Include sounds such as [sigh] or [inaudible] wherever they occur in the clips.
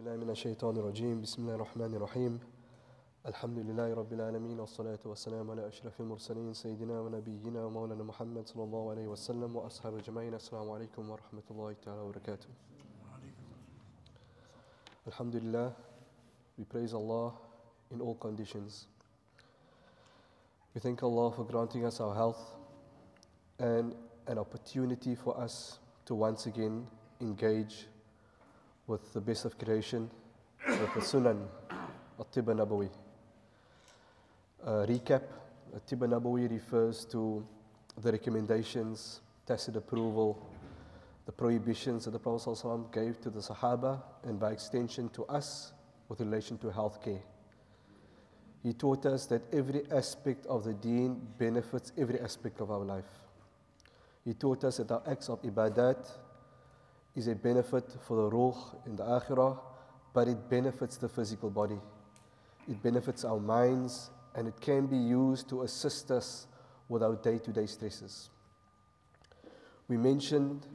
بالله من الشيطان الرجيم. بسم الله الرحمن الرحيم. الحمد لله رب العالمين والصلاة والسلام على أشرف المرسلين سيدنا ونبينا ومولانا محمد صلى الله عليه وسلم وأصحاب أجمعين. السلام عليكم ورحمة الله تعالى وبركاته. Alhamdulillah, we praise Allah in all conditions. We thank Allah for granting us our health and an opportunity for us to once again engage with the best of creation, with the Sunan, At-Tibba Nabawi. Uh, recap, At-Tibba Nabawi refers to the recommendations, tacit approval, the prohibitions that the Prophet ﷺ gave to the Sahaba and by extension to us with relation to healthcare. He taught us that every aspect of the deen benefits every aspect of our life. He taught us that our acts of ibadat is a benefit for the ruh in the akhirah, but it benefits the physical body. It benefits our minds and it can be used to assist us with our day to day stresses. We mentioned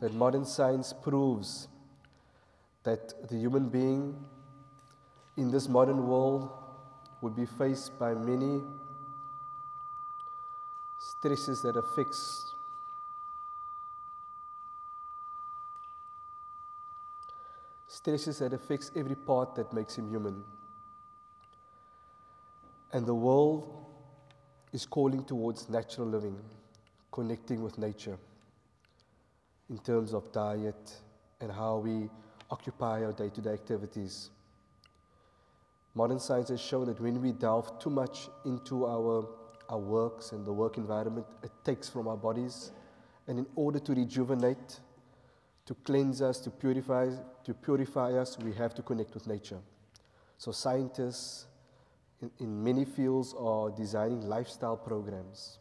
that modern science proves that the human being in this modern world would be faced by many stresses that affects stresses that affects every part that makes him human. And the world is calling towards natural living, connecting with nature in terms of diet and how we occupy our day to day activities. Modern science has shown that when we delve too much into our, our works and the work environment, it takes from our bodies. And in order to rejuvenate, to cleanse us, to purify, to purify us, we have to connect with nature. So scientists in, in many fields are designing lifestyle programs.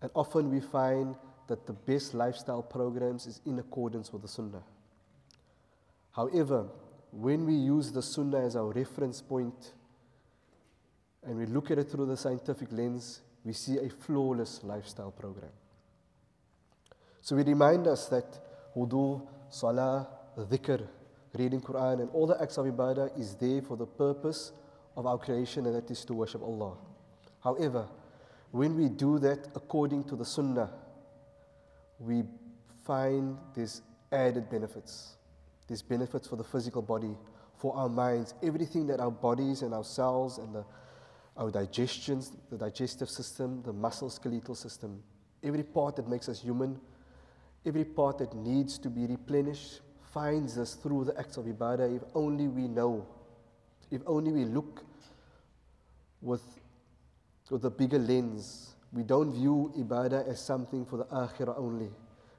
And often we find that the best lifestyle programs is in accordance with the Sunnah. However, when we use the Sunnah as our reference point and we look at it through the scientific lens, we see a flawless lifestyle program. So we remind us that wudu, salah, dhikr, reading Quran, and all the acts of ibadah is there for the purpose of our creation, and that is to worship Allah. However, when we do that according to the Sunnah, we find these added benefits. These benefits for the physical body, for our minds, everything that our bodies and our cells and the, our digestions, the digestive system, the muscle skeletal system, every part that makes us human, every part that needs to be replenished, finds us through the acts of ibadah if only we know, if only we look with, with a bigger lens we don't view ibadah as something for the akhirah only.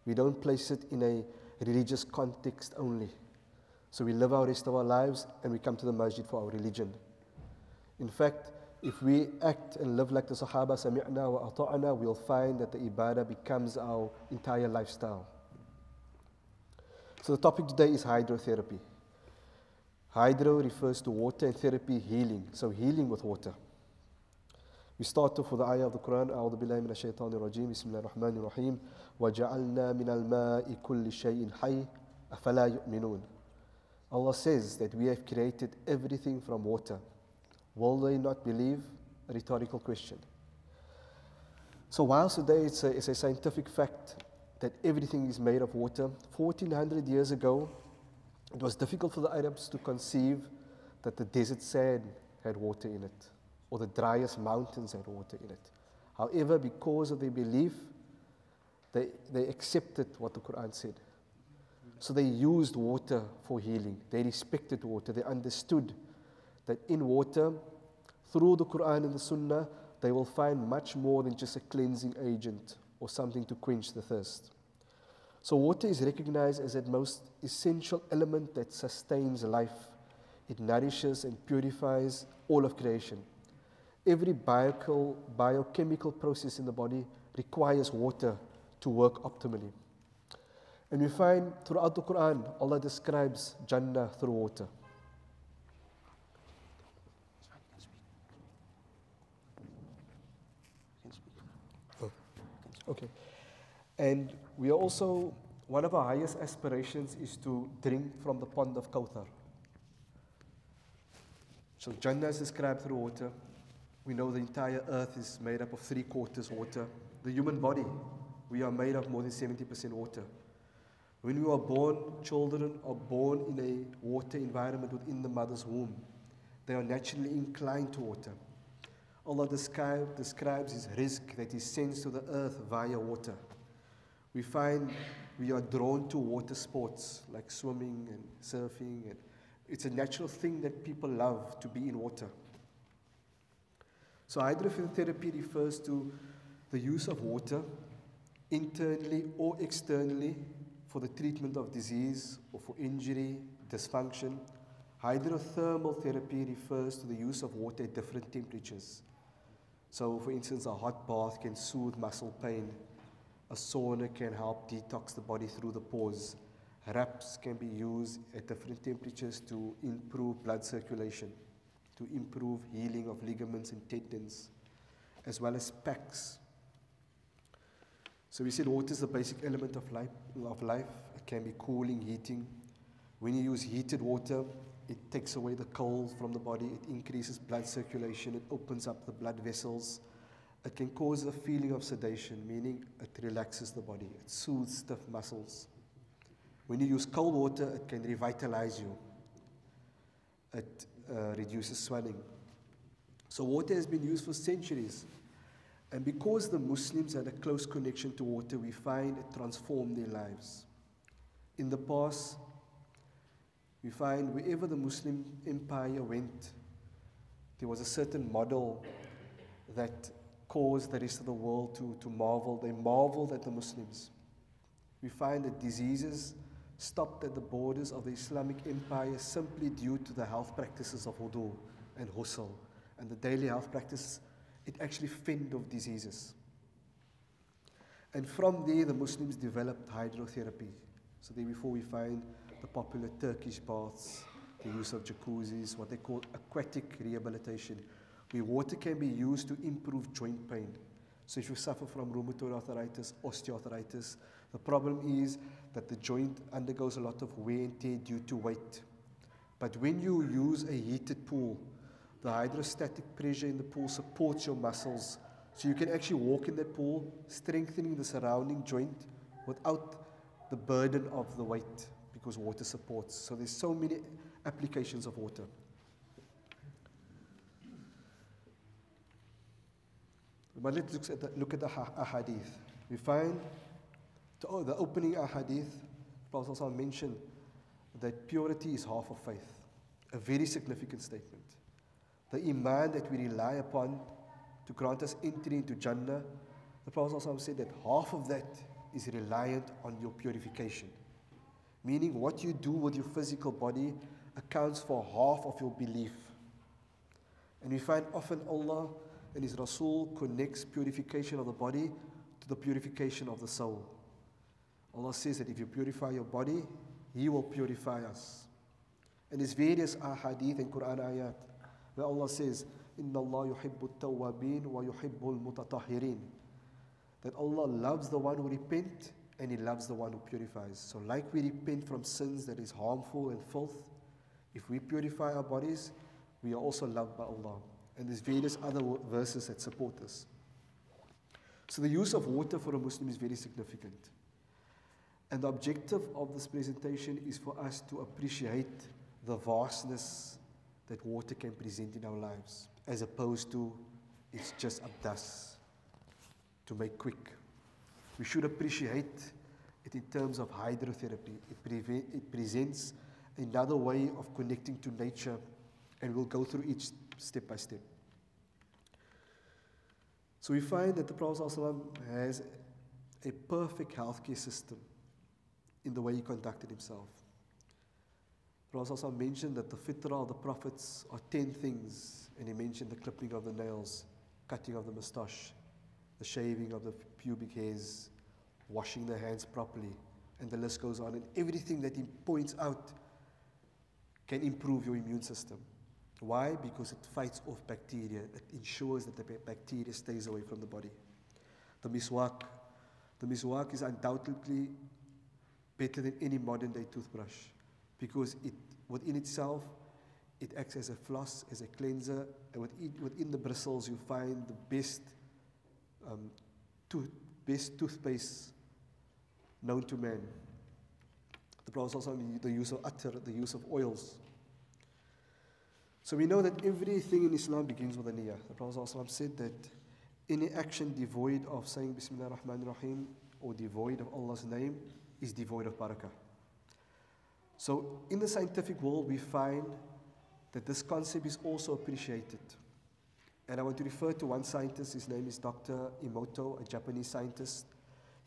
We don't place it in a religious context only. So we live our rest of our lives and we come to the masjid for our religion. In fact, if we act and live like the Sahaba, sami'na wa ata'na, we'll find that the ibadah becomes our entire lifestyle. So the topic today is hydrotherapy. Hydro refers to water and therapy, healing. So healing with water. We start off with the ayah of the Quran أعوذ بالله من الشيطان الرجيم بسم الله الرحمن الرحيم وجعلنا من الماء كل شيء حي أفلا يؤمنون Allah says that we have created everything from water. Will they not believe? A rhetorical question. So whilst today it's a, it's a scientific fact that everything is made of water, 1400 years ago it was difficult for the Arabs to conceive that the desert sand had water in it or the driest mountains had water in it. However, because of their belief, they, they accepted what the Quran said. So they used water for healing. They respected water. They understood that in water, through the Quran and the Sunnah, they will find much more than just a cleansing agent or something to quench the thirst. So water is recognized as that most essential element that sustains life. It nourishes and purifies all of creation. Every biochemical, biochemical process in the body requires water to work optimally. And we find throughout the Quran, Allah describes Jannah through water. Okay. And we are also one of our highest aspirations is to drink from the pond of Kauthar. So Jannah is described through water. We know the entire earth is made up of three quarters water. The human body, we are made up more than 70% water. When we are born, children are born in a water environment within the mother's womb. They are naturally inclined to water. Allah describe, describes His rizq that He sends to the earth via water. We find we are drawn to water sports like swimming and surfing. And it's a natural thing that people love to be in water. So, hydrotherapy refers to the use of water internally or externally for the treatment of disease or for injury, dysfunction. Hydrothermal therapy refers to the use of water at different temperatures. So, for instance, a hot bath can soothe muscle pain. A sauna can help detox the body through the pores. Wraps can be used at different temperatures to improve blood circulation, to improve healing of ligaments and tendons, as well as packs so we said water is the basic element of life, of life. It can be cooling, heating. When you use heated water, it takes away the cold from the body, it increases blood circulation, it opens up the blood vessels. It can cause a feeling of sedation, meaning it relaxes the body, it soothes stiff muscles. When you use cold water, it can revitalize you, it uh, reduces swelling. So, water has been used for centuries and because the Muslims had a close connection to water, we find it transformed their lives. In the past, we find wherever the Muslim empire went, there was a certain model that caused the rest of the world to, to marvel. They marveled at the Muslims. We find that diseases stopped at the borders of the Islamic empire simply due to the health practices of wudu and ghusl and the daily health practices it actually fended off diseases. And from there, the Muslims developed hydrotherapy. So there before we find the popular Turkish baths, the use of jacuzzis, what they call aquatic rehabilitation, where water can be used to improve joint pain. So if you suffer from rheumatoid arthritis, osteoarthritis, the problem is that the joint undergoes a lot of wear and tear due to weight. But when you use a heated pool, the hydrostatic pressure in the pool supports your muscles. So you can actually walk in that pool, strengthening the surrounding joint without the burden of the weight because water supports. So there's so many applications of water. But let's look at the, look at the ahadith. We find the, oh, the opening ahadith, Prophet mentioned that purity is half of faith. A very significant statement the Iman that we rely upon to grant us entry into Jannah, the Prophet said that half of that is reliant on your purification. Meaning, what you do with your physical body accounts for half of your belief. And we find often Allah and His Rasul connects purification of the body to the purification of the soul. Allah says that if you purify your body, He will purify us. And there's various ahadith and Quran ayat where Allah says, Inna Allah yuhibbu tawabin wa yuhibbu mutatahirin. That Allah loves the one who repent and He loves the one who purifies. So like we repent from sins that is harmful and filth, if we purify our bodies, we are also loved by Allah. And there's various other verses that support this. So the use of water for a Muslim is very significant. And the objective of this presentation is for us to appreciate the vastness that water can present in our lives, as opposed to it's just a dust to make quick. We should appreciate it in terms of hydrotherapy. It, it presents another way of connecting to nature, and we'll go through each step by step. So we find that the Prophet ﷺ has a perfect healthcare system in the way he conducted himself. Prophet mentioned that the fitrah of the prophets are 10 things, and he mentioned the clipping of the nails, cutting of the moustache, the shaving of the pubic hairs, washing the hands properly, and the list goes on. And everything that he points out can improve your immune system. Why? Because it fights off bacteria. It ensures that the bacteria stays away from the body. The miswak. The miswak is undoubtedly better than any modern day toothbrush because it, within itself, it acts as a floss, as a cleanser, and within, within the bristles, you find the best, um, tooth, best toothpaste known to man. The Prophet the use of attar, the use of oils. So we know that everything in Islam begins with a niyyah. The Prophet said that any action devoid of saying Bismillah ar-Rahman ar-Rahim or devoid of Allah's name is devoid of barakah. So in the scientific world, we find that this concept is also appreciated. And I want to refer to one scientist, his name is Dr. Emoto, a Japanese scientist.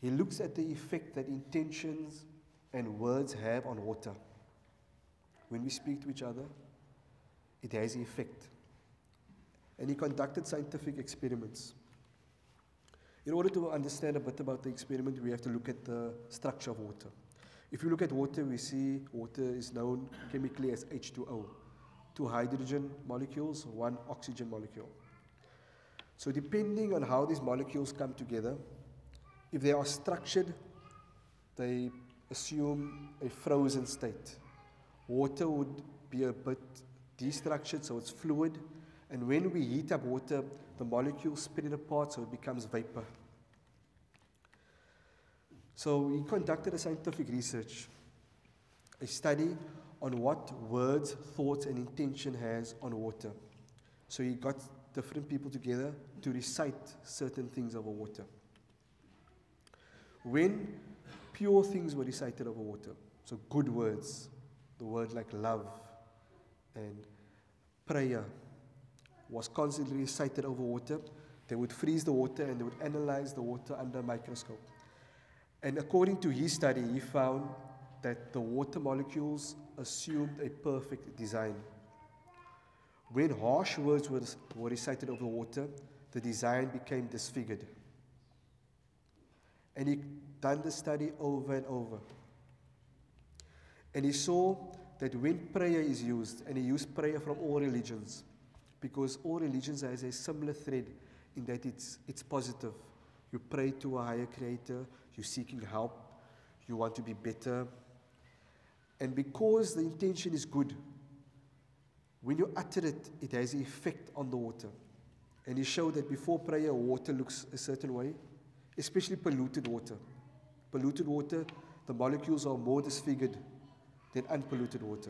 He looks at the effect that intentions and words have on water. When we speak to each other, it has an effect. And he conducted scientific experiments. In order to understand a bit about the experiment, we have to look at the structure of water. If you look at water, we see water is known chemically as H2O, two hydrogen molecules, one oxygen molecule. So depending on how these molecules come together, if they are structured, they assume a frozen state. Water would be a bit destructured, so it's fluid. And when we heat up water, the molecules split it apart, so it becomes vapor. So he conducted a scientific research, a study on what words, thoughts, and intention has on water. So he got different people together to recite certain things over water. When pure things were recited over water, so good words, the word like love and prayer was constantly recited over water, they would freeze the water and they would analyze the water under a microscope. And according to his study, he found that the water molecules assumed a perfect design. When harsh words were, were recited over water, the design became disfigured. And he done the study over and over. And he saw that when prayer is used, and he used prayer from all religions, because all religions has a similar thread in that it's, it's positive. You pray to a higher creator, you're seeking help, you want to be better. And because the intention is good, when you utter it, it has an effect on the water. And he showed that before prayer, water looks a certain way, especially polluted water. Polluted water, the molecules are more disfigured than unpolluted water.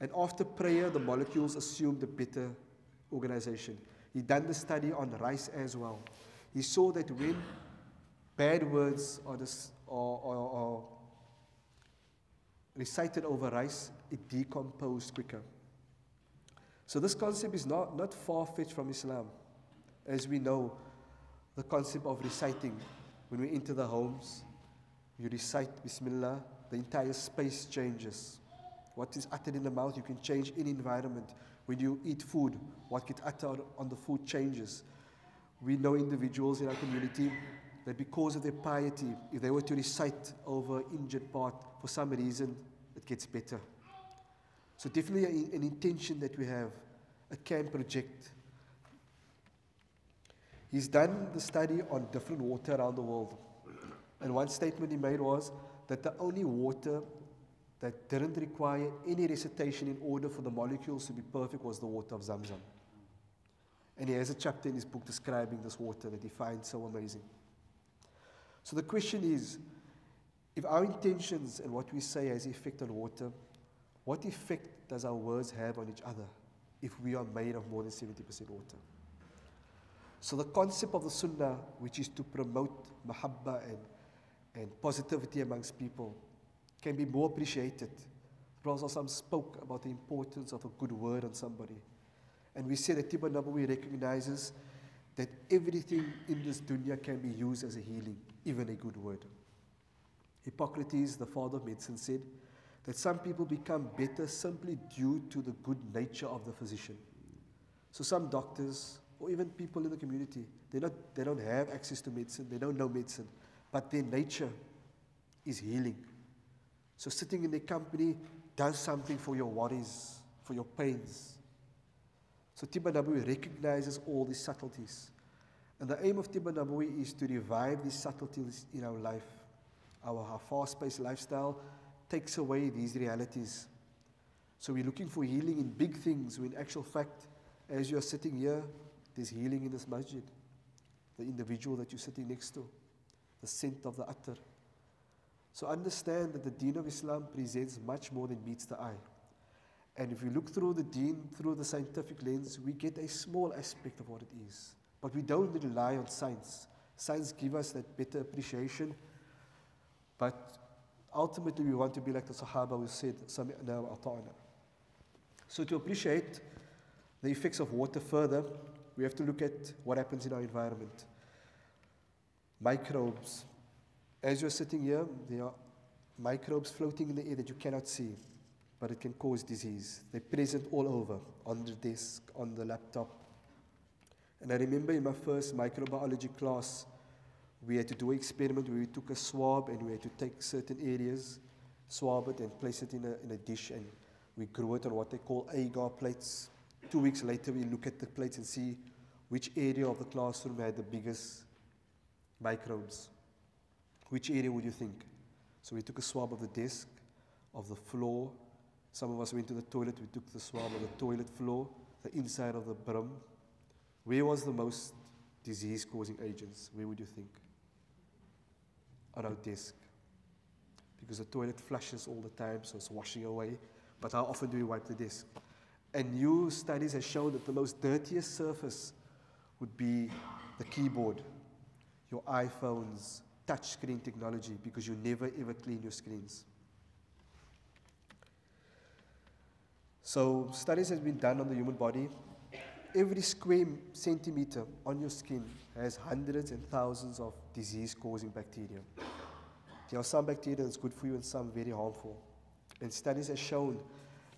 And after prayer, the molecules assumed a better organization. He done the study on rice as well. He saw that when bad words are, dis, are, are, are recited over rice, it decomposed quicker. So this concept is not, not far-fetched from Islam. As we know, the concept of reciting, when we enter the homes, you recite Bismillah, the entire space changes. What is uttered in the mouth, you can change in environment. When you eat food, what gets uttered on the food changes. We know individuals in our community that because of their piety, if they were to recite over injured part, for some reason, it gets better. So definitely an intention that we have, a camp project. He's done the study on different water around the world. And one statement he made was that the only water that didn't require any recitation in order for the molecules to be perfect was the water of Zamzam. And he has a chapter in his book describing this water that he finds so amazing. So the question is if our intentions and what we say has effect on water, what effect does our words have on each other if we are made of more than 70% water? So the concept of the sunnah, which is to promote mahabba and, and positivity amongst people, can be more appreciated. Prophet spoke about the importance of a good word on somebody. And we say that Tibba Nabawi recognizes that everything in this dunya can be used as a healing, even a good word. Hippocrates, the father of medicine, said that some people become better simply due to the good nature of the physician. So some doctors, or even people in the community, they not, they don't have access to medicine, they don't know medicine, but their nature is healing. So sitting in their company does something for your worries, for your pains. So Tibba Nabawi recognizes all these subtleties. And the aim of Tibba Nabawi is to revive these subtleties in our life. Our, fast paced lifestyle takes away these realities. So we're looking for healing in big things, when in actual fact, as you are sitting here, there's healing in this masjid. The individual that you're sitting next to, the scent of the attar. So understand that the deen of Islam presents much more than meets the eye. And if we look through the deen, through the scientific lens, we get a small aspect of what it is. But we don't rely on science. Science gives us that better appreciation. But ultimately, we want to be like the Sahaba who said, Sami'na wa ata'na. So to appreciate the effects of water further, we have to look at what happens in our environment. Microbes. As you're sitting here, there are microbes floating in the air that you cannot see but it can cause disease. They're present all over, on the desk, on the laptop. And I remember in my first microbiology class, we had to do an experiment where we took a swab and we had to take certain areas, swab it, and place it in a, in a dish, and we grew it on what they call agar plates. Two weeks later, we look at the plates and see which area of the classroom had the biggest microbes. Which area would you think? So we took a swab of the desk, of the floor, some of us went to the toilet, we took the swab of the toilet floor, the inside of the brim. Where was the most disease causing agents? Where would you think? On our desk. Because the toilet flushes all the time, so it's washing away. But how often do we wipe the desk? And new studies have shown that the most dirtiest surface would be the keyboard, your iPhones, touchscreen technology, because you never ever clean your screens. So studies have been done on the human body. Every square centimeter on your skin has hundreds and thousands of disease-causing bacteria. There are some bacteria that's good for you and some very harmful. And studies have shown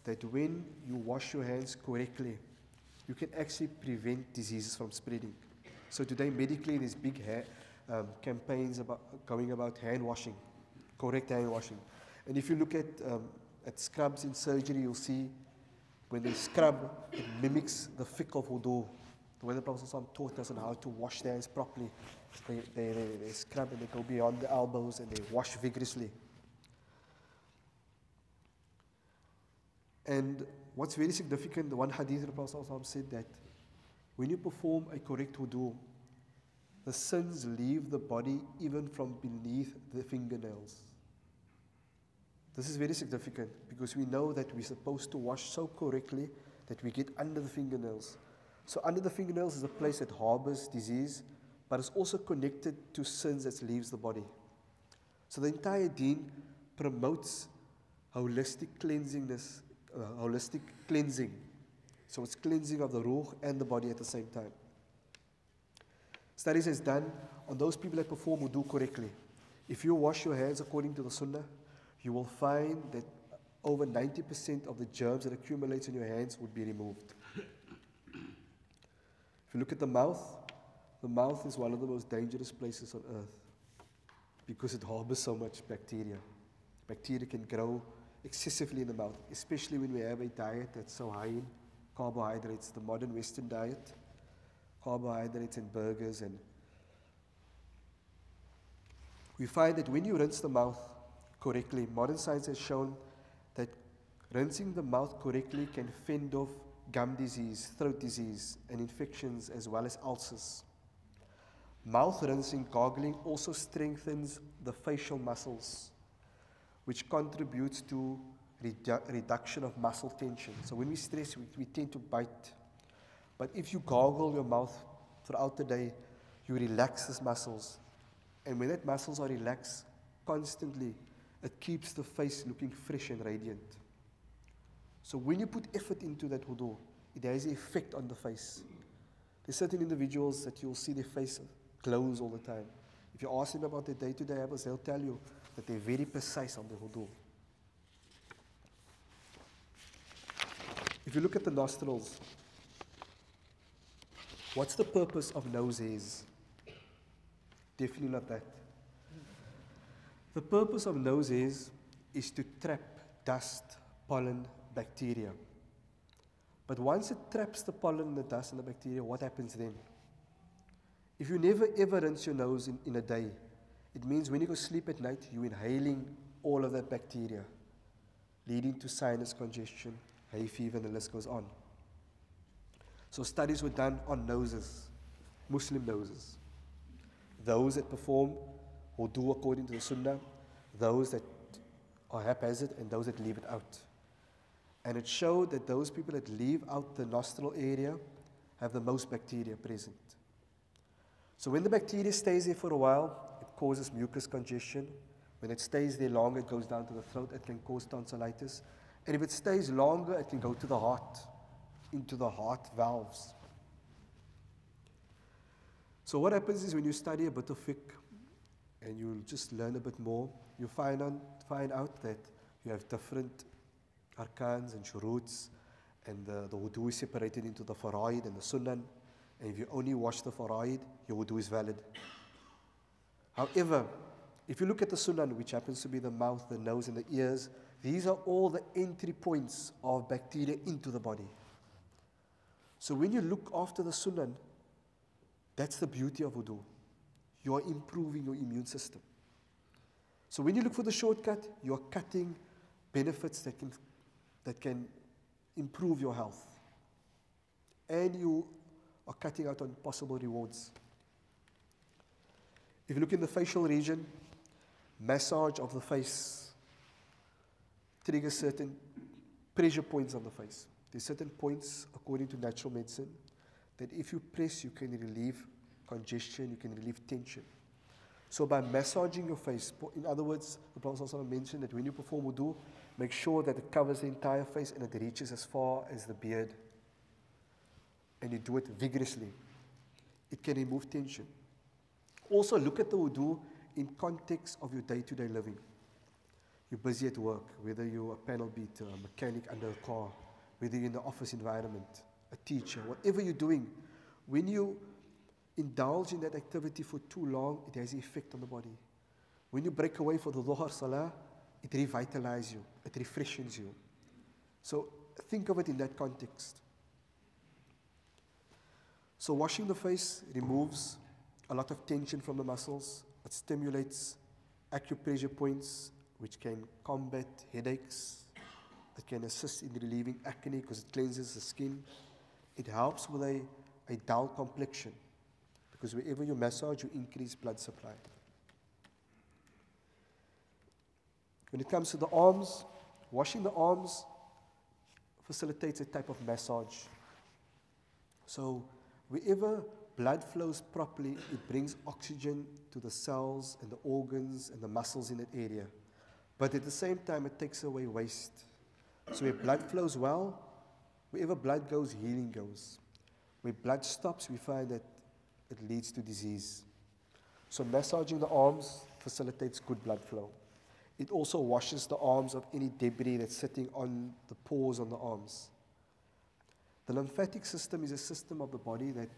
that when you wash your hands correctly, you can actually prevent diseases from spreading. So today, medically, there's big um, campaigns about going about hand washing, correct hand washing. And if you look at um, at scrubs in surgery, you'll see when they scrub, it mimics the fiqh of wudu. The way the Prophet taught us on how to wash their hands properly. They, they, they, they scrub and they go beyond the elbows and they wash vigorously. And what's very significant, the one hadith the Prophet said that when you perform a correct wudu, the sins leave the body even from beneath the fingernails. This is very significant because we know that we're supposed to wash so correctly that we get under the fingernails. So, under the fingernails is a place that harbors disease, but it's also connected to sins that leaves the body. So, the entire deen promotes holistic cleansingness, Uh, holistic cleansing. So, it's cleansing of the ruh and the body at the same time. Studies has done on those people that perform wudu correctly. If you wash your hands according to the sunnah, you will find that over 90% of the germs that accumulate in your hands would be removed. If you look at the mouth, the mouth is one of the most dangerous places on earth because it harbors so much bacteria. Bacteria can grow excessively in the mouth, especially when we have a diet that's so high in carbohydrates, the modern Western diet, carbohydrates and burgers. And we find that when you rinse the mouth, correctly. Modern science has shown that rinsing the mouth correctly can fend off gum disease, throat disease, and infections as well as ulcers. Mouth rinsing, gargling also strengthens the facial muscles, which contributes to redu- reduction of muscle tension. So when we stress, we, we tend to bite. But if you gargle your mouth throughout the day, you relax these muscles. And when that muscles are relaxed constantly, it keeps the face looking fresh and radiant. So when you put effort into that wudu, it has an effect on the face. There's certain individuals that you'll see their face glows all the time. If you ask them about their day-to-day habits, they'll tell you that they're very precise on the wudu. If you look at the nostrils, what's the purpose of nose hairs? Definitely not that. The purpose of nose hairs is to trap dust, pollen, bacteria. But once it traps the pollen, the dust, and the bacteria, what happens then? If you never ever rinse your nose in, in a day, It means when you go sleep at night, you're inhaling all of that bacteria, leading to sinus congestion, hay fever, and the list goes on. So studies were done on noses, Muslim noses. Those that perform wudu according to the Sunnah, those that are haphazard, and those that leave it out. And it showed that those people that leave out the nostril area have the most bacteria present. So when the bacteria stays there for a while, causes mucus congestion. When it stays there longer, it goes down to the throat, it can cause tonsillitis. And if it stays longer, it can go to the heart, into the heart valves. So what happens is when you study a bit of fiqh and you just learn a bit more, you find, on, find out that you have different arkans and shuruts, and the, the wudu is separated into the faraid and the sunan. And if you only wash the faraid, your wudu is valid. However, if you look at the sunan, which happens to be the mouth, the nose, and the ears, these are all the entry points of bacteria into the body. So when you look after the sunan, that's the beauty of wudu. You are improving your immune system. So when you look for the shortcut, you are cutting benefits that can, that can improve your health. And you are cutting out on possible rewards. If you look in the facial region, massage of the face triggers certain pressure points on the face. There's certain points, according to natural medicine, that if you press, you can relieve congestion, you can relieve tension. So by massaging your face, in other words, the Prophet mentioned that when you perform wudu, make sure that it covers the entire face and it reaches as far as the beard. And you do it vigorously. It can remove tension. Also look at the wudu in context of your day-to-day living. You're busy at work, whether you're a panel beater, a mechanic under a car, whether you're in the office environment, a teacher, whatever you're doing, when you indulge in that activity for too long, it has an effect on the body. When you break away for the Dhuhr Salah, it revitalizes you, it refreshes you. So think of it in that context. So washing the face removes a lot of tension from the muscles. It stimulates acupressure points, which can combat headaches. It can assist in relieving acne because it cleanses the skin. It helps with a, a dull complexion because wherever you massage, you increase blood supply. When it comes to the arms, washing the arms facilitates a type of massage. So, wherever blood flows properly, it brings oxygen to the cells and the organs and the muscles in that area. But at the same time, it takes away waste. So, where blood flows well, wherever blood goes, healing goes. Where blood stops, we find that it leads to disease. So, massaging the arms facilitates good blood flow. It also washes the arms of any debris that's sitting on the pores on the arms. The lymphatic system is a system of the body that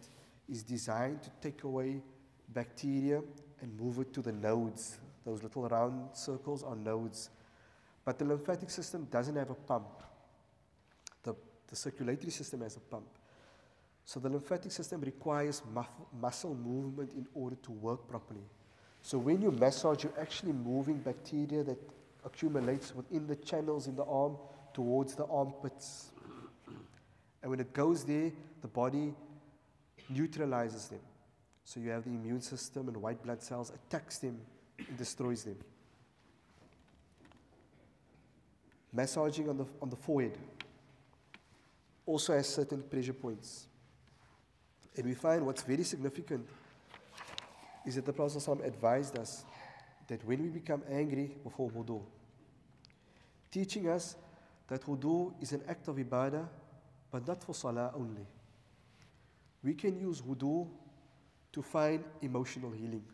is designed to take away bacteria and move it to the nodes. Those little round circles are nodes. But the lymphatic system doesn't have a pump. The, the circulatory system has a pump. So the lymphatic system requires muscle movement in order to work properly. So when you massage, you're actually moving bacteria that accumulates within the channels in the arm towards the armpits. And when it goes there, the body neutralizes them. So you have the immune system and white blood cells attacks them and destroys them. Massaging on the, on the forehead also has certain pressure points. And we find what's very significant is that the Prophet advised us that when we become angry before wudu, teaching us that wudu is an act of ibadah, but not for salah only. We can use wudu to find emotional healing.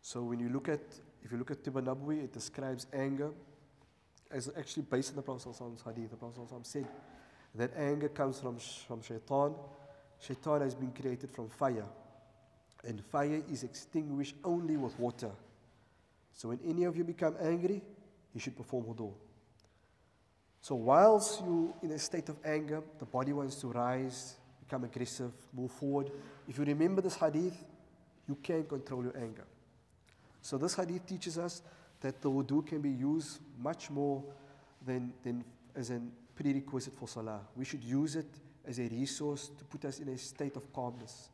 So when you look at, if you look at Tibb Nabawi, it describes anger as actually based on the Prophet's hadith. The Prophet said that anger comes from, from shaitan Shaitan has been created from fire, and fire is extinguished only with water. So when any of you become angry, you should perform wudu. So whilst you're in a state of anger, the body wants to rise, become aggressive, move forward. If you remember this hadith, you can control your anger. So this hadith teaches us that the wudu can be used much more than, than as a prerequisite for salah. We should use it as a resource to put us in a state of calmness.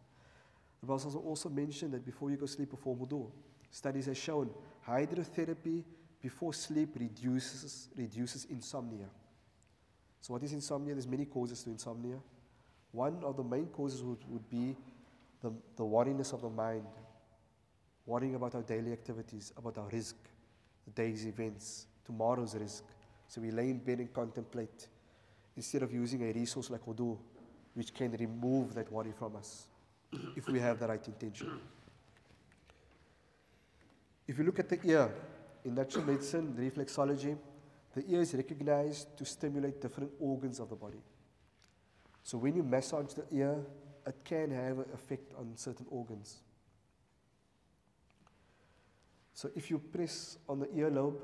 The Prophet also mentioned that before you go sleep, perform wudu. Studies have shown hydrotherapy before sleep reduces, reduces insomnia. So, what is insomnia? There's many causes to insomnia. One of the main causes would, would be the, the worriness of the mind, worrying about our daily activities, about our rizq, the day's events, tomorrow's rizq. So we lay in bed and contemplate instead of using a resource like wudu, which can remove that worry from us if we have the right intention. If you look at the ear, in natural medicine, reflexology, the ear is recognized to stimulate different organs of the body. So when you massage the ear, it can have an effect on certain organs. So if you press on the earlobe,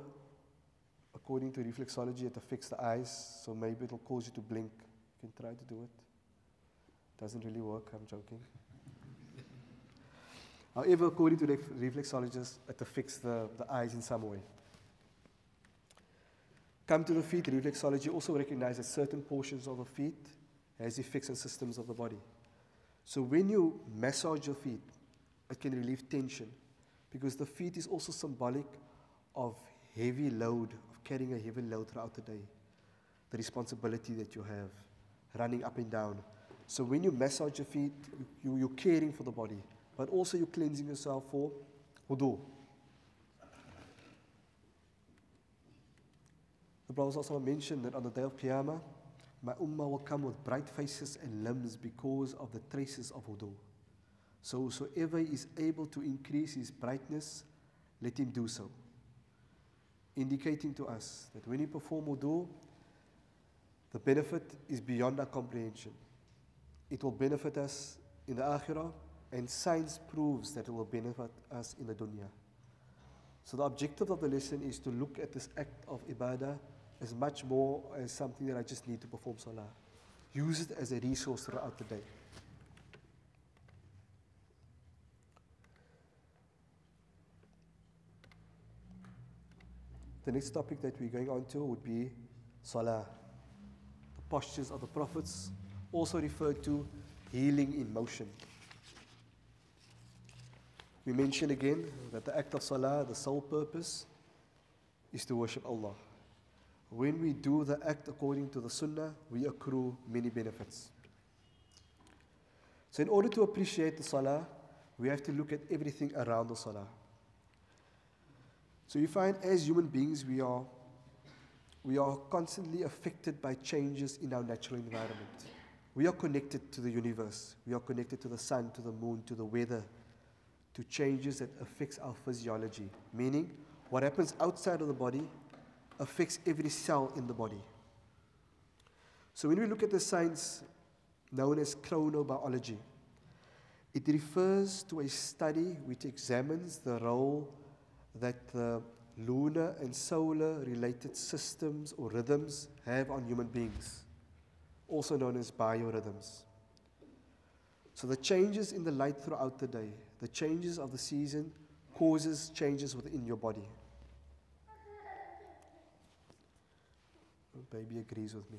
according to reflexology, it affects the eyes, so maybe it'll cause you to blink. You can try to do it. Doesn't really work, I'm joking. However, according to the reflexologists, it affects the, the eyes in some way. Come to the feet, reflexology also recognizes certain portions of the feet has effects on systems of the body. So when you massage your feet, it can relieve tension because the feet is also symbolic of heavy load, of carrying a heavy load throughout the day. The responsibility that you have, running up and down. So when you massage your feet, you, you're caring for the body but also you're cleansing yourself for wudu. The Prophet also mentioned that on the day of Qiyamah, my ummah will come with bright faces and limbs because of the traces of wudu. So whosoever is able to increase his brightness, let him do so. Indicating to us that when you perform wudu, the benefit is beyond our comprehension. It will benefit us in the akhirah and science proves that it will benefit us in the dunya. So the objective of the lesson is to look at this act of ibadah as much more as something that I just need to perform salah. Use it as a resource throughout the day. The next topic that we're going on to would be salah. The postures of the prophets, also referred to healing in motion. We mention again that the act of salah, the sole purpose, is to worship Allah. When we do the act according to the sunnah, we accrue many benefits. So, in order to appreciate the salah, we have to look at everything around the salah. So, you find as human beings, we are, we are constantly affected by changes in our natural environment. We are connected to the universe, we are connected to the sun, to the moon, to the weather, to changes that affects our physiology, meaning what happens outside of the body affects every cell in the body. So when we look at the science known as chronobiology, it refers to a study which examines the role that the lunar and solar related systems or rhythms have on human beings, also known as biorhythms. So the changes in the light throughout the day, the changes of the season causes changes within your body. Baby agrees with me.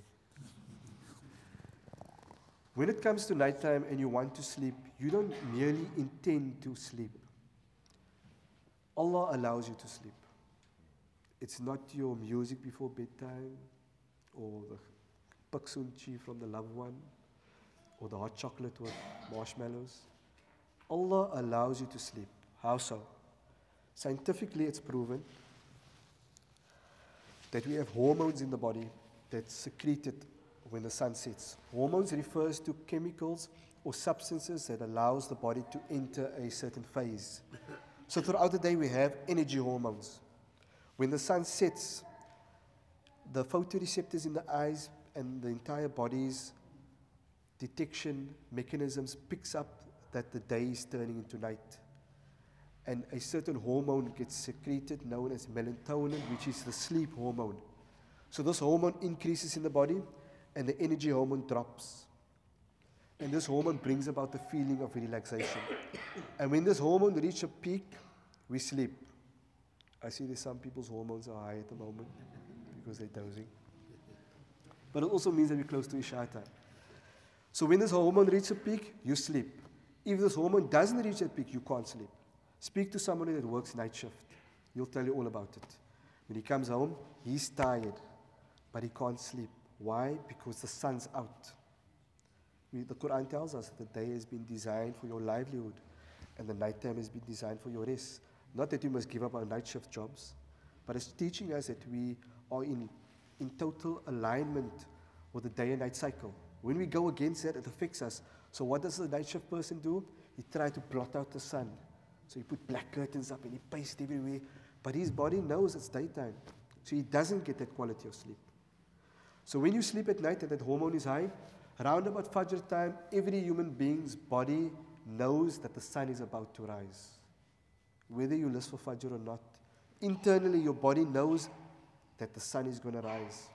When it comes to nighttime and you want to sleep, you don't merely intend to sleep. Allah allows you to sleep. It's not your music before bedtime or the paksunchi from the loved one or the hot chocolate with marshmallows. Allah allows you to sleep. How so? Scientifically, it's proven that we have hormones in the body that's secreted when the sun sets. Hormones refers to chemicals or substances that allows the body to enter a certain phase. So throughout the day we have energy hormones. When the sun sets, the photoreceptors in the eyes and the entire body's detection mechanisms picks up that the day is turning into night. And a certain hormone gets secreted known as melatonin, which is the sleep hormone. So this hormone increases in the body and the energy hormone drops. And this hormone brings about the feeling of relaxation. [coughs] and when this hormone reaches a peak, we sleep. I see that some people's hormones are high at the moment because they're dozing. But it also means that we're close to Isha time. So when this hormone reaches a peak, you sleep. If this hormone doesn't reach that peak, you can't sleep. Speak to somebody that works night shift. He'll tell you all about it. When he comes home, he's tired, but he can't sleep. Why? Because the sun's out. The Quran tells us that the day has been designed for your livelihood and the nighttime has been designed for your rest. Not that we must give up our night shift jobs, but it's teaching us that we are in, in total alignment with the day and night cycle. When we go against that, it affects us. So, what does the night shift person do? He tries to blot out the sun. So, he put black curtains up and he pastes everywhere. But his body knows it's daytime. So, he doesn't get that quality of sleep. So, when you sleep at night and that hormone is high, around about Fajr time, every human being's body knows that the sun is about to rise. Whether you list for Fajr or not, internally your body knows that the sun is going to rise.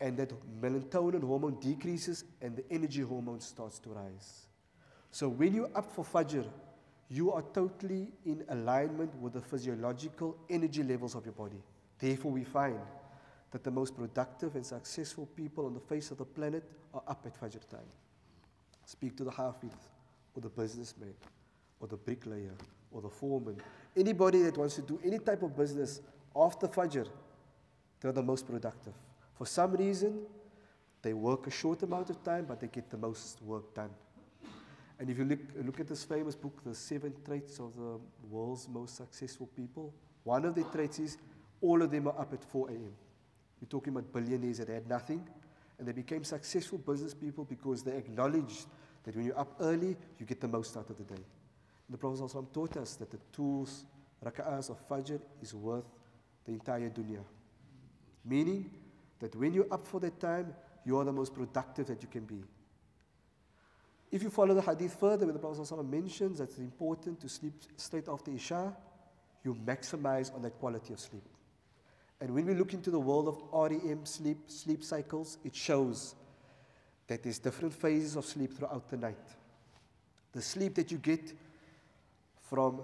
And that melatonin hormone decreases and the energy hormone starts to rise. So when you're up for Fajr, you are totally in alignment with the physiological energy levels of your body. Therefore, we find that the most productive and successful people on the face of the planet are up at Fajr time. Speak to the Hafiz, or the businessman, or the bricklayer, or the foreman. Anybody that wants to do any type of business after Fajr, they're the most productive. For some reason, they work a short amount of time, but they get the most work done. And if you look, look at this famous book, The Seven Traits of the World's Most Successful People, one of the traits is all of them are up at 4 a.m. We're talking about billionaires that had nothing, and they became successful business people because they acknowledged that when you're up early, you get the most out of the day. And the Prophet ﷺ taught us that the tools, raka'ahs of Fajr is worth the entire dunya. Meaning that when you're up for that time, you are the most productive that you can be. If you follow the hadith further, where the Prophet ﷺ mentions that it's important to sleep straight after Isha, you maximize on that quality of sleep. And when we look into the world of REM sleep, sleep cycles, it shows that there's different phases of sleep throughout the night. The sleep that you get from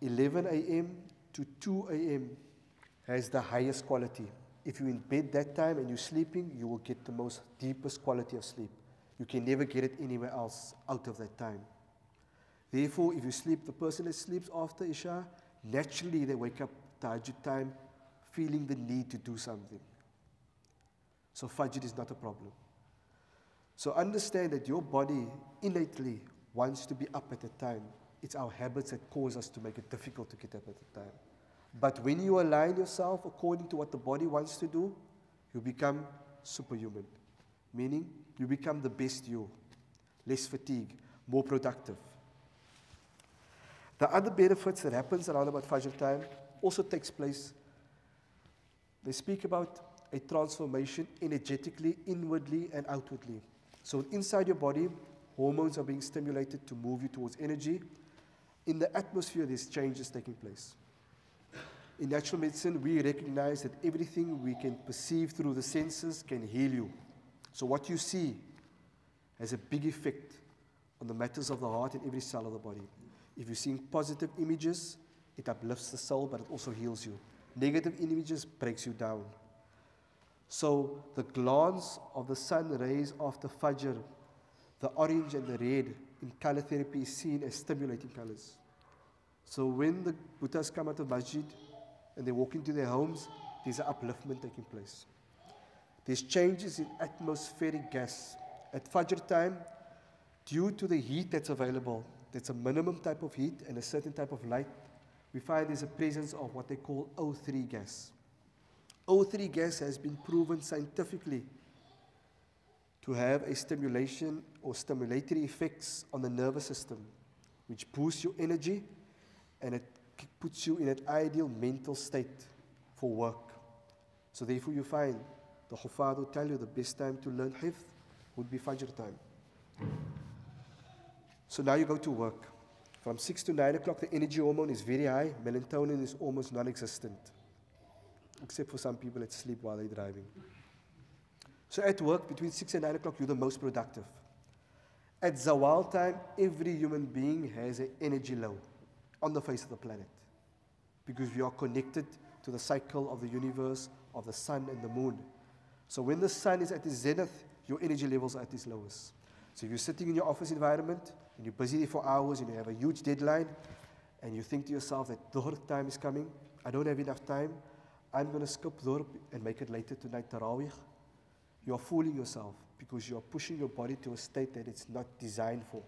11 a.m. to 2 a.m. has the highest quality. If you're in bed that time and you're sleeping, you will get the most deepest quality of sleep. You can never get it anywhere else out of that time. Therefore, if you sleep, the person that sleeps after Isha, naturally they wake up Tahajjud time feeling the need to do something. So Fajr is not a problem. So understand that your body innately wants to be up at a time. It's our habits that cause us to make it difficult to get up at a time. But when you align yourself according to what the body wants to do, you become superhuman. Meaning, you become the best you, less fatigue, more productive. The other benefits that happens around about Fajr time also takes place. They speak about a transformation energetically, inwardly, and outwardly. So inside your body, hormones are being stimulated to move you towards energy. In the atmosphere, there's changes taking place. In natural medicine, we recognize that everything we can perceive through the senses can heal you. So, what you see has a big effect on the matters of the heart and every cell of the body. If you're seeing positive images, it uplifts the soul, but it also heals you. Negative images breaks you down. So, the glance of the sun rays after Fajr, the orange and the red in color therapy is seen as stimulating colors. So, when the Buddhas come out of Masjid, and they walk into their homes, there's an upliftment taking place. There's changes in atmospheric gas. At Fajr time, due to the heat that's available, that's a minimum type of heat and a certain type of light, we find there's a presence of what they call O3 gas. O3 gas has been proven scientifically to have a stimulation or stimulatory effects on the nervous system, which boosts your energy and it puts you in an ideal mental state for work. So therefore you find the Hufad will tell you the best time to learn Hifz would be Fajr time. So now you go to work. From 6 to 9 o'clock, the energy hormone is very high. Melatonin is almost non-existent, except for some people that sleep while they're driving. So at work, between 6 and 9 o'clock, you're the most productive. At Zawal time, every human being has an energy low on the face of the planet. because we are connected to the cycle of the universe, of the sun and the moon. So when the sun is at its zenith, your energy levels are at its lowest. So if you're sitting in your office environment and you're busy there for hours and you have a huge deadline and you think to yourself that Dhuhr time is coming, I don't have enough time, I'm going to skip Dhuhr and make it later tonight, Taraweeh. You are fooling yourself because you are pushing your body to a state that it's not designed for.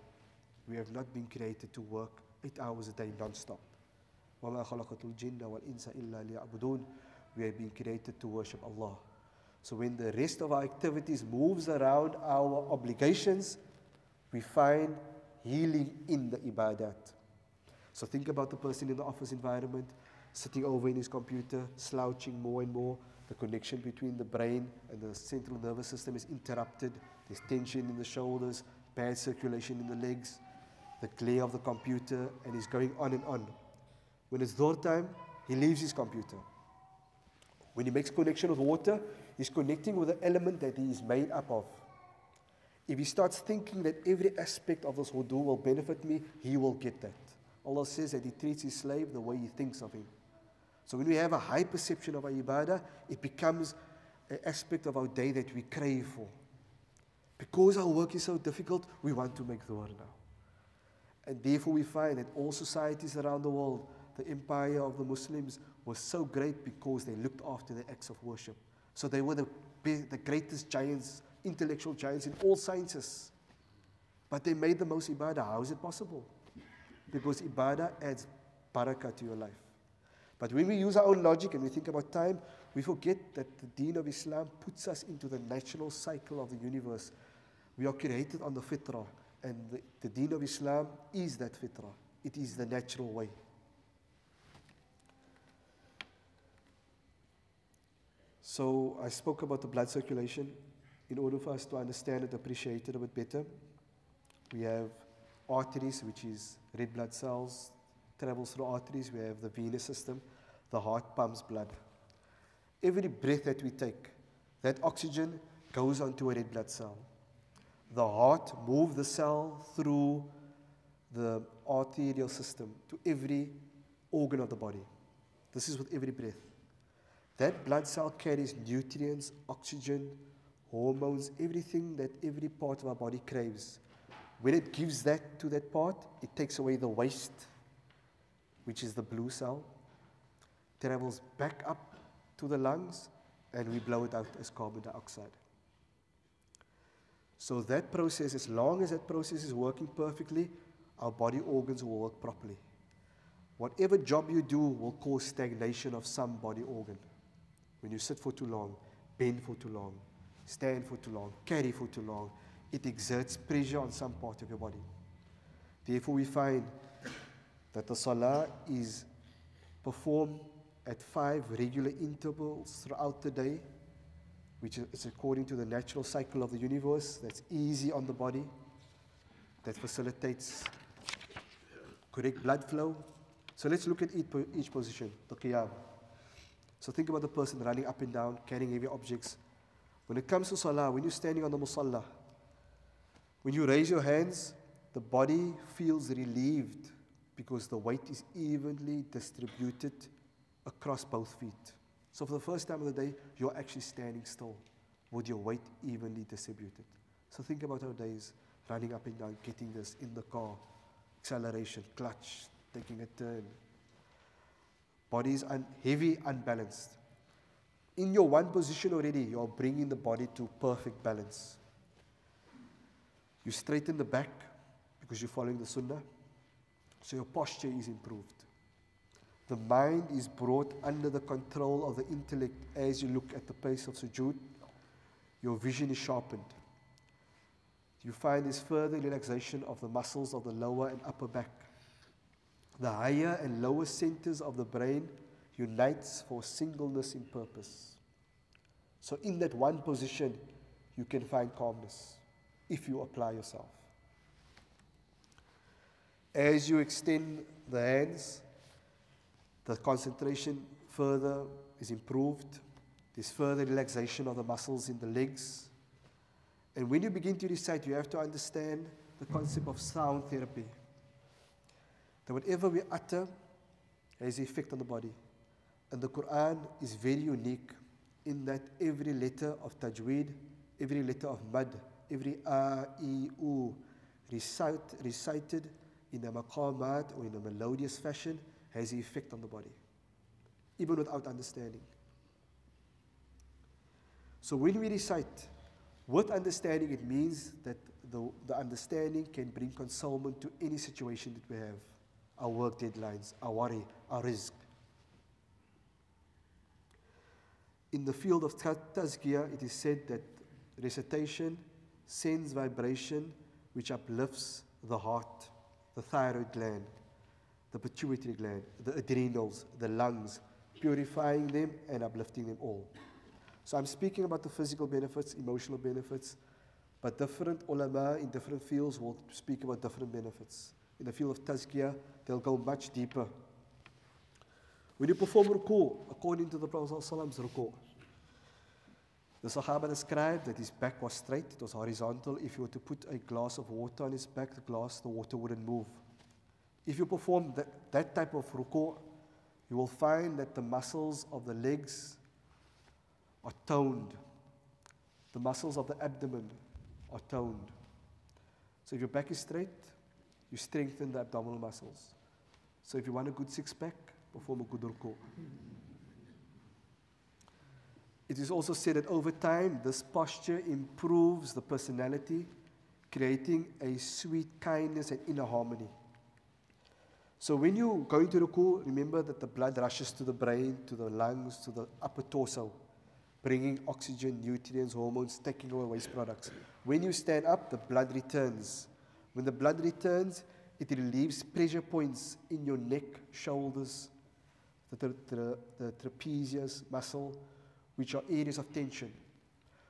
We have not been created to work eight hours a day non-stop. وَمَا خَلَقَتُ الْجِنَّ وَالْإِنسَ إِلَّا لِيَعْبُدُونَ We have been created to worship Allah. So when the rest of our activities moves around our obligations, we find healing in the ibadat. So think about the person in the office environment, sitting over in his computer, slouching more and more. The connection between the brain and the central nervous system is interrupted. There's tension in the shoulders, bad circulation in the legs, the glare of the computer, and he's going on and on. When it's dhuhr time, he leaves his computer. When he makes connection with water, he's connecting with the element that he is made up of. If he starts thinking that every aspect of this wudu will benefit me, he will get that. Allah says that He treats His slave the way He thinks of him. So when we have a high perception of our ibadah, it becomes an aspect of our day that we crave for. Because our work is so difficult, we want to make dua now. And therefore we find that all societies around the world, the empire of the Muslims was so great because they looked after the acts of worship. So they were the, the greatest giants, intellectual giants in all sciences. But they made the most ibadah. How is it possible? Because ibadah adds barakah to your life. But when we use our own logic and we think about time, we forget that the deen of Islam puts us into the natural cycle of the universe. We are created on the fitrah, and the, the deen of Islam is that fitrah. It is the natural way. So I spoke about the blood circulation. In order for us to understand and appreciate it a bit better, we have arteries, which is red blood cells, travels through arteries. We have the venous system. The heart pumps blood. Every breath that we take, that oxygen goes onto a red blood cell. The heart moves the cell through the arterial system to every organ of the body. This is with every breath. That blood cell carries nutrients, oxygen, hormones, everything that every part of our body craves. When it gives that to that part, it takes away the waste, which is the blue cell, travels back up to the lungs, and we blow it out as carbon dioxide. So that process, as long as that process is working perfectly, our body organs will work properly. Whatever job you do will cause stagnation of some body organ. When you sit for too long, bend for too long, stand for too long, carry for too long, it exerts pressure on some part of your body. Therefore, we find that the salah is performed at five regular intervals throughout the day, which is according to the natural cycle of the universe, that's easy on the body, that facilitates correct blood flow. So let's look at each, position, the qiyam. So think about the person running up and down, carrying heavy objects. When it comes to salah, when you're standing on the musalla, when you raise your hands, the body feels relieved because the weight is evenly distributed across both feet. So for the first time of the day, you're actually standing still with your weight evenly distributed. So think about our days running up and down, getting this in the car, acceleration, clutch, taking a turn. Body is un- heavy, unbalanced. In your one position already, you're bringing the body to perfect balance. You straighten the back because you're following the sunnah. So your posture is improved. The mind is brought under the control of the intellect as you look at the place of sujood. Your vision is sharpened. You find this further relaxation of the muscles of the lower and upper back. The higher and lower centers of the brain unites for singleness in purpose. So in that one position, you can find calmness if you apply yourself. As you extend the hands, the concentration further is improved. There's further relaxation of the muscles in the legs. And when you begin to recite, you have to understand the concept of sound therapy. That whatever we utter has effect on the body. And the Quran is very unique in that every letter of tajweed, every letter of mad, every a, e, u, recite, recited in a maqamat or in a melodious fashion has effect on the body, even without understanding. So when we recite with understanding, it means that the, the understanding can bring consolement to any situation that we have our work deadlines, our worry, our rizq. In the field of tazkiyah, it is said that recitation sends vibration which uplifts the heart, the thyroid gland, the pituitary gland, the adrenals, the lungs, purifying them and uplifting them all. So I'm speaking about the physical benefits, emotional benefits, but different ulama in different fields will speak about different benefits. In the field of tazkiyah, they'll go much deeper. When you perform ruku, according to the Prophet's ruku, the Sahaba described that his back was straight, it was horizontal. If you were to put a glass of water on his back, the glass, the water wouldn't move. If you perform that, that type of ruku, you will find that the muscles of the legs are toned. The muscles of the abdomen are toned. So if your back is straight, you strengthen the abdominal muscles. So if you want a good six pack, perform a good ruku. It is also said that over time, this posture improves the personality, creating a sweet kindness and inner harmony. So when you go into ruku, remember that the blood rushes to the brain, to the lungs, to the upper torso, bringing oxygen, nutrients, hormones, taking away waste products. When you stand up, the blood returns. When the blood returns, it relieves pressure points in your neck, shoulders, the, the, the, the trapezius muscle, which are areas of tension.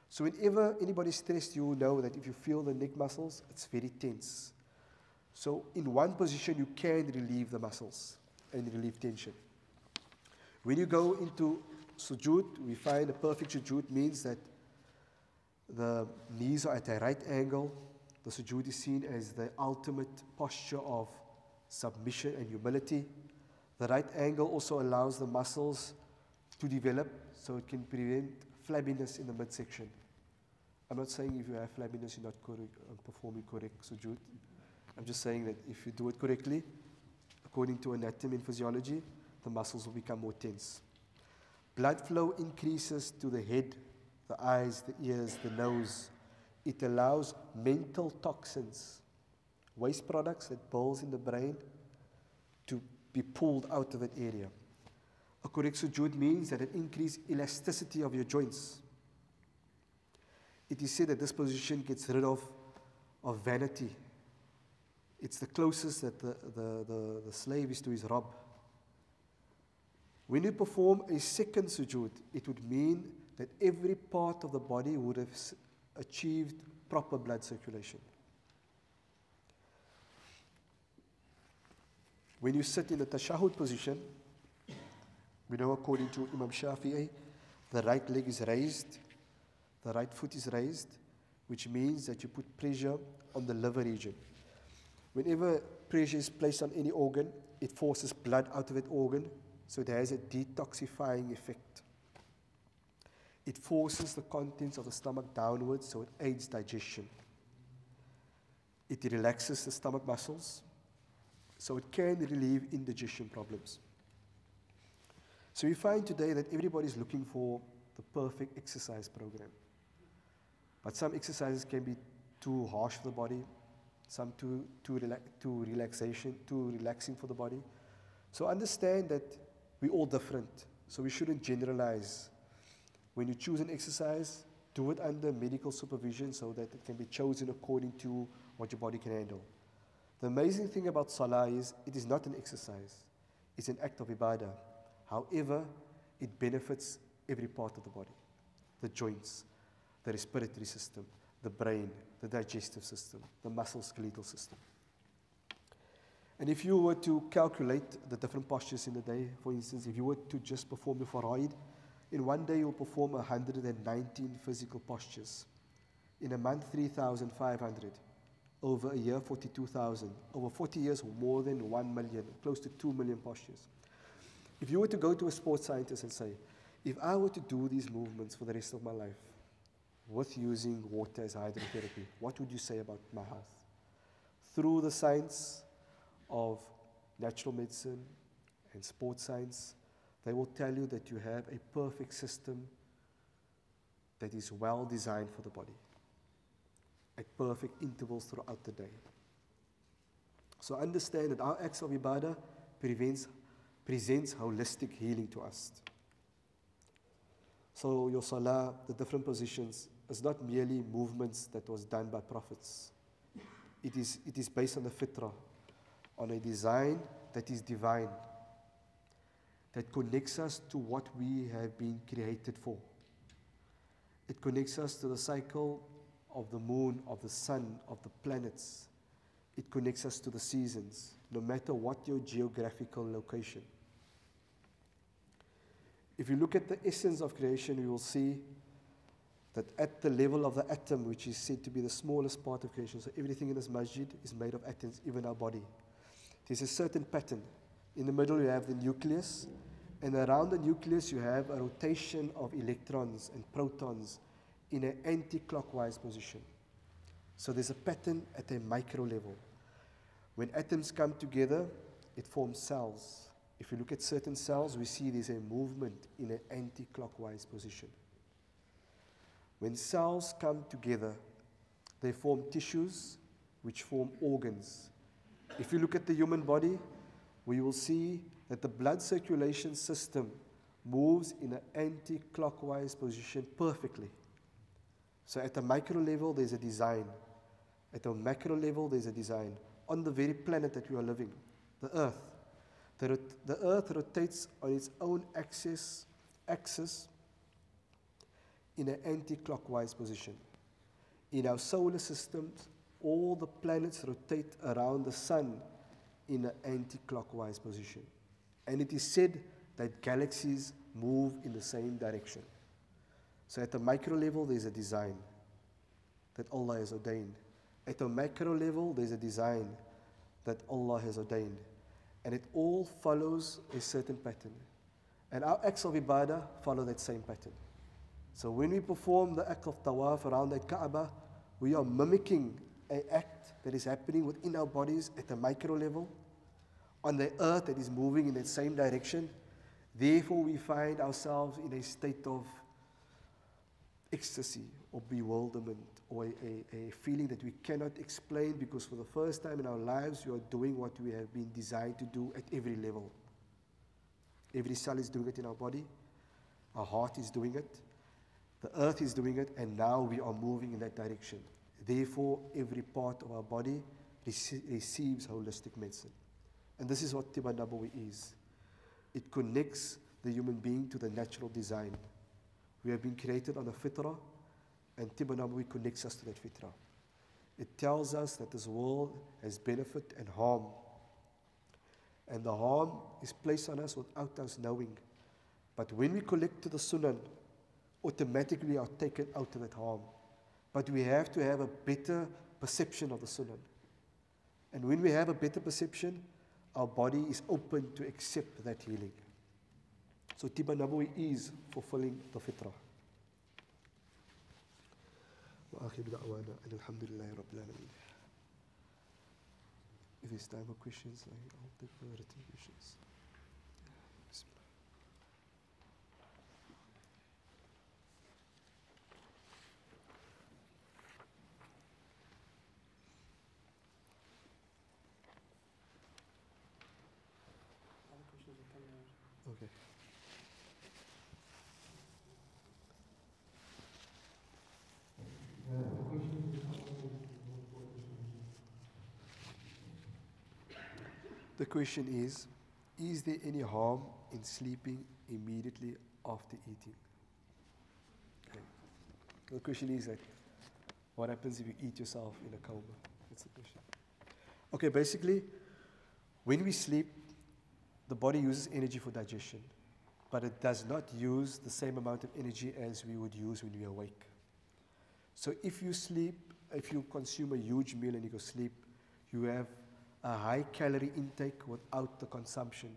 So whenever anybody's stressed, you know that if you feel the neck muscles, it's very tense. So in one position, you can relieve the muscles and relieve tension. When you go into sujood, we find a perfect sujood means that the knees are at a right angle. The sujood is seen as the ultimate posture of submission and humility. The right angle also allows the muscles to develop so it can prevent flabbiness in the midsection. I'm not saying if you have flabbiness, you're not uh, performing correct sujood. I'm just saying that if you do it correctly, according to anatomy and physiology, the muscles will become more tense. Blood flow increases to the head, the eyes, the ears, the nose. It allows mental toxins, waste products that builds in the brain, to be pulled out of that area. A correct sujood means that it increases elasticity of your joints. It is said that this position gets rid of, of vanity. It's the closest that the, the, the, the slave is to his Rabb. When you perform a second sujood, it would mean that every part of the body would have achieved proper blood circulation. When you sit in the tashahud position, we know according to Imam Shafi'i, the right leg is raised, the right foot is raised, which means that you put pressure on the liver region. Whenever pressure is placed on any organ, it forces blood out of that organ, so it has a detoxifying effect. It forces the contents of the stomach downwards, so it aids digestion. It relaxes the stomach muscles, so it can relieve indigestion problems. So we find today that everybody is looking for the perfect exercise program. But some exercises can be too harsh for the body, some too, too, rela- too relaxation, too relaxing for the body. So understand that we're all different. So we shouldn't generalize. When you choose an exercise, do it under medical supervision so that it can be chosen according to what your body can handle. The amazing thing about salah is it is not an exercise, it's an act of ibadah. However, it benefits every part of the body the joints, the respiratory system, the brain, the digestive system, the muscle skeletal system. And if you were to calculate the different postures in the day, for instance, if you were to just perform the faraid, in one day you'll perform 119 physical postures. In a month, 3,500. Over a year, 42,000. Over 40 years, more than 1 million, close to 2 million postures. If you were to go to a sports scientist and say, if I were to do these movements for the rest of my life with using water as hydrotherapy, what would you say about my health? Through the science of natural medicine and sports science, they will tell you that you have a perfect system that is well designed for the body at perfect intervals throughout the day. So understand that our acts of ibadah prevents, presents holistic healing to us. So your salah, the different positions, is not merely movements that was done by prophets. It is, it is based on the fitrah, on a design that is divine, that connects us to what we have been created for. It connects us to the cycle of the moon, of the sun, of the planets. It connects us to the seasons, no matter what your geographical location. If you look at the essence of creation, you will see that at the level of the atom, which is said to be the smallest part of creation, so everything in this masjid is made of atoms, even our body. There's a certain pattern. In the middle, you have the nucleus, and around the nucleus, you have a rotation of electrons and protons in an anti-clockwise position. So there's a pattern at a micro level. When atoms come together, it forms cells. If you look at certain cells, we see there's a movement in an anti-clockwise position. When cells come together, they form tissues which form organs. If you look at the human body, we will see that the blood circulation system moves in an anti-clockwise position perfectly. So at the micro level, there's a design. At the macro level, there's a design. On the very planet that we are living, the Earth, the, the Earth rotates on its own axis, axis in an anti-clockwise position. In our solar systems, all the planets rotate around the sun in an anti-clockwise position. And it is said that galaxies move in the same direction. So at the micro level, there's a design that Allah has ordained. At the macro level, there's a design that Allah has ordained. And it all follows a certain pattern. And our acts of ibadah follow that same pattern. So when we perform the act of tawaf around the Kaaba, we are mimicking an act that is happening within our bodies at the micro level, on the earth that is moving in that same direction. Therefore, we find ourselves in a state of ecstasy or bewilderment or a, a, a, feeling that we cannot explain because for the first time in our lives we are doing what we have been designed to do at every level. Every cell is doing it in our body, our heart is doing it, the earth is doing it, and now we are moving in that direction. Therefore, every part of our body rec- receives holistic medicine. And this is what Tibba Nabawi is. It connects the human being to the natural design. We have been created on a fitrah, and Tibba Nabawi connects us to that fitrah. It tells us that this world has benefit and harm. And the harm is placed on us without us knowing. But when we collect to the sunan, automatically are taken out of that harm. But we have to have a better perception of the sunan. And when we have a better perception, our body is open to accept that healing. So Tibba Nabawi is fulfilling the fitrah. وآخر دعوانا أن الحمد لله رب العالمين. If it's time for questions, I, I'll take priority questions. Question is Is there any harm in sleeping immediately after eating? Okay. The question is that what happens if you eat yourself in a coma? That's the question. Okay, basically, when we sleep, the body uses energy for digestion, but it does not use the same amount of energy as we would use when we awake. So if you sleep, if you consume a huge meal and you go sleep, you have a high calorie intake without the consumption.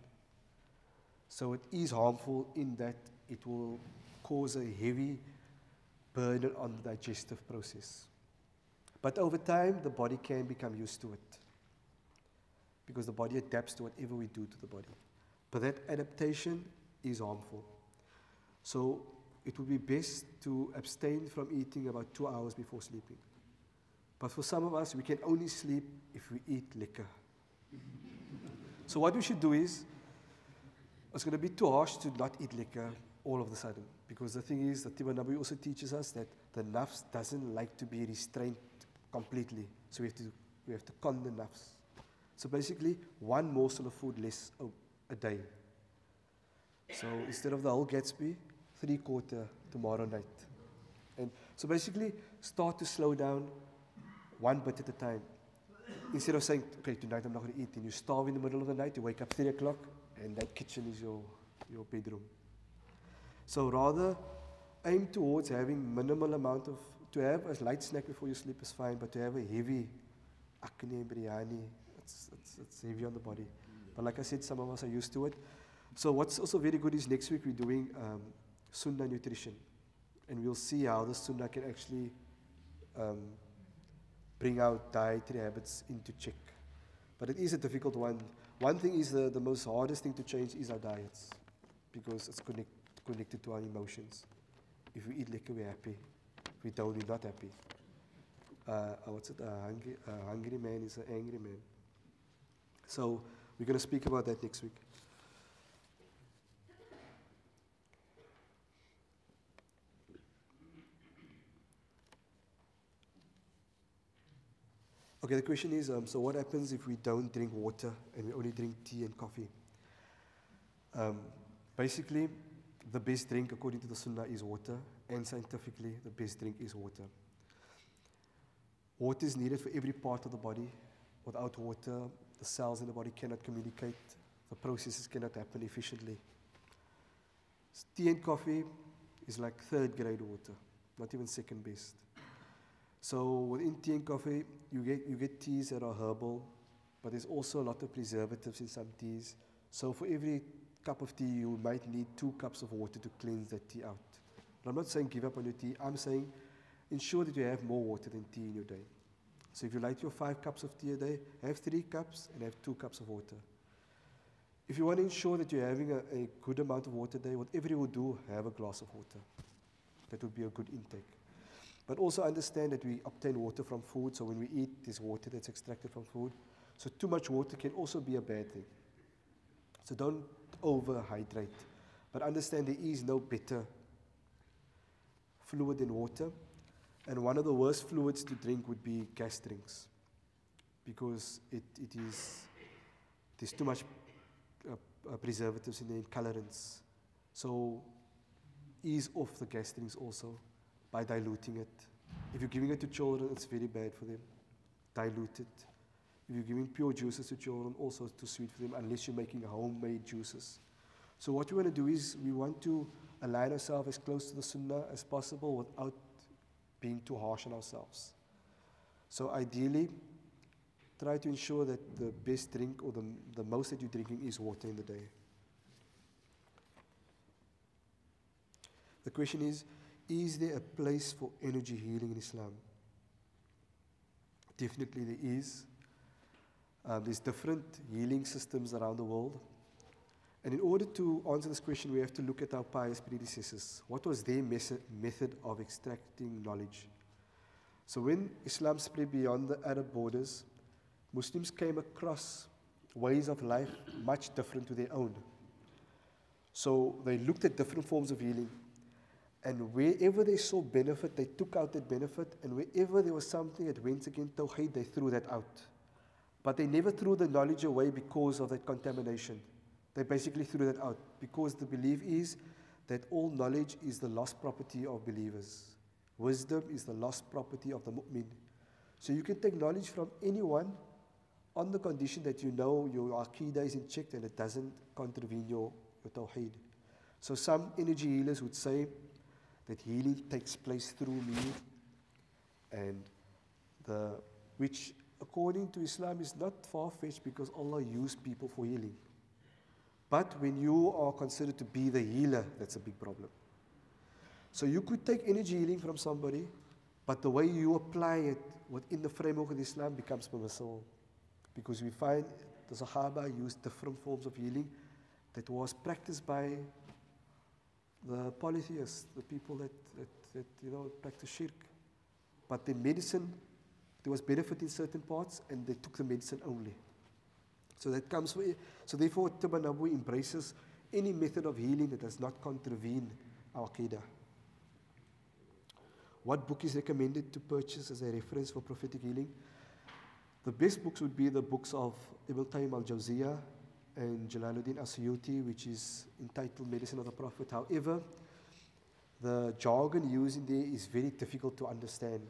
So it is harmful in that it will cause a heavy burden on the digestive process. But over time, the body can become used to it because the body adapts to whatever we do to the body. But that adaptation is harmful. So it would be best to abstain from eating about two hours before sleeping. But for some of us, we can only sleep if we eat liquor. so what we should do is, it's going to be too harsh to not eat liquor all of a sudden. Because the thing is, the Tiba Nabi also teaches us that the nafs doesn't like to be restrained completely. So we have to, we have to con the nafs. So basically, one morsel of food less a, a day. So instead of the whole Gatsby, three quarter tomorrow night. And so basically, start to slow down one bit at a time. Instead of saying, okay, tonight I'm not going to eat, and you starve in the middle of the night, you wake up 3 o'clock, and that kitchen is your, your bedroom. So rather, aim towards having minimal amount of, to have a light snack before you sleep is fine, but to have a heavy akhni, biryani, it's, it's, it's heavy on the body. But like I said, some of us are used to it. So what's also very good is next week we're doing um, Sunnah nutrition. And we'll see how the Sunnah can actually um, bring our dietary habits into check. But it is a difficult one. One thing is the, the most hardest thing to change is our diets because it's connect, connected to our emotions. If we eat liquor, we're happy. If we don't, we're not happy. Uh, uh what's it? A hungry, a hungry man is an angry man. So we're going to speak about that next week. Okay, the question is um, so what happens if we don't drink water and we only drink tea and coffee? Um, basically, the best drink according to the Sunnah is water, and scientifically, the best drink is water. Water is needed for every part of the body. Without water, the cells in the body cannot communicate, the processes cannot happen efficiently. Tea and coffee is like third grade water, not even second best. So within tea and coffee, you get, you get teas that are herbal, but there's also a lot of preservatives in some teas. So for every cup of tea, you might need two cups of water to cleanse that tea out. I'm not saying give up on your tea. I'm saying ensure that you have more water than tea in your day. So if you like your five cups of tea a day, have three cups and have two cups of water. If you want to ensure that you're having a, a good amount of water a day, whatever you will do, have a glass of water. That would be a good intake. But also understand that we obtain water from food, so when we eat, there's water that's extracted from food. So too much water can also be a bad thing. So don't overhydrate. But understand there is no better fluid than water. And one of the worst fluids to drink would be gas drinks because it, it is, there's too much uh, uh, preservatives in the colorants. So ease off the gas drinks also by diluting it. If you're giving it to children, it's very bad for them. Dilute it. If you're giving pure juices to children, also it's too sweet for them, unless you're making homemade juices. So what we want to do is we want to align ourselves as close to the Sunnah as possible without being too harsh on ourselves. So ideally, try to ensure that the best drink or the, the most that you're drinking is water in the day. The question is, is there a place for energy healing in Islam? Definitely there is. Um, there's different healing systems around the world. And in order to answer this question, we have to look at our pious predecessors. What was their method of extracting knowledge? So when Islam spread beyond the Arab borders, Muslims came across ways of life much different to their own. So they looked at different forms of healing. And wherever they saw benefit, they took out that benefit. And wherever there was something that went against Tawheed, they threw that out. But they never threw the knowledge away because of that contamination. They basically threw that out because the belief is that all knowledge is the lost property of believers. Wisdom is the lost property of the mu'min. So you can take knowledge from anyone on the condition that you know your aqidah is in check and it doesn't contravene your, your tawheed. So some energy healers would say that healing takes place through me and the which according to Islam is not far-fetched because Allah used people for healing. But when you are considered to be the healer, that's a big problem. So you could take energy healing from somebody, but the way you apply it within the framework of Islam becomes permissible. Because we find the Sahaba used different forms of healing that was practiced by the polytheists, the people that, that, that you know practice shirk. But the medicine, there was benefit in certain parts, and they took the medicine only. So that comes so therefore Tibba Nabawi embraces any method of healing that does not contravene our Aqidah. What book is recommended to purchase as a reference for prophetic healing? The best books would be the books of Ibn Qayyim al-Jawziyah and Jalaluddin as-Suyuti, which is entitled Medicine of the Prophet. However, the jargon used in there is very difficult to understand.